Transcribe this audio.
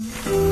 you